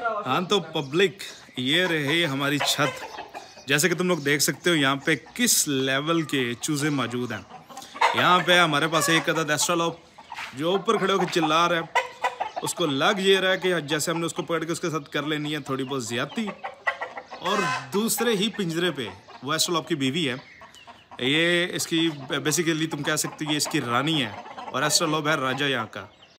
हाँ तो पब्लिक ये रहे हमारी छत। जैसे कि तुम लोग देख सकते हो, यहाँ पे किस लेवल के चूज़े मौजूद हैं। यहाँ पे हमारे पास एक अदद एस्ट्रोलॉप जो ऊपर खड़े होकर चिल्ला रहा है। उसको लग ये रहा है कि जैसे हमने उसको पकड़ के उसके साथ कर लेनी है थोड़ी बहुत ज़्यादती और दूसरे ही पिंजरे पे, वो एस्ट्रोलॉप की बीवी है। ये इसकी बेसिकली तुम कह सकते हो ये इसकी रानी है। और एस्ट्रोलॉप है राजा यहाँ का।